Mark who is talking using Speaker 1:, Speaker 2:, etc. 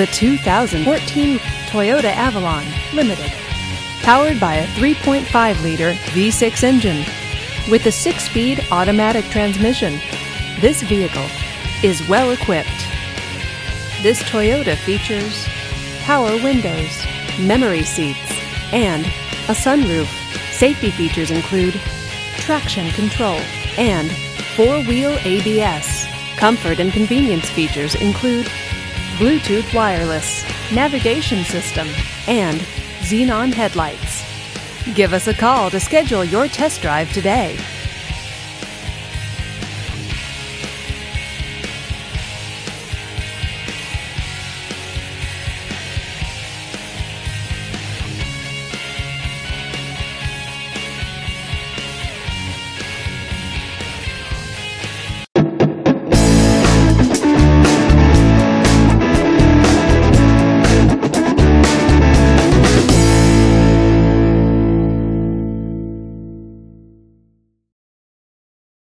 Speaker 1: the 2014 Toyota Avalon Limited. Powered by a 3.5 liter V6 engine with a six speed automatic transmission, this vehicle is well equipped. This Toyota features power windows, memory seats, and a sunroof. Safety features include traction control and four wheel ABS. Comfort and convenience features include Bluetooth wireless, navigation system, and xenon headlights. Give us a call to schedule your test drive today.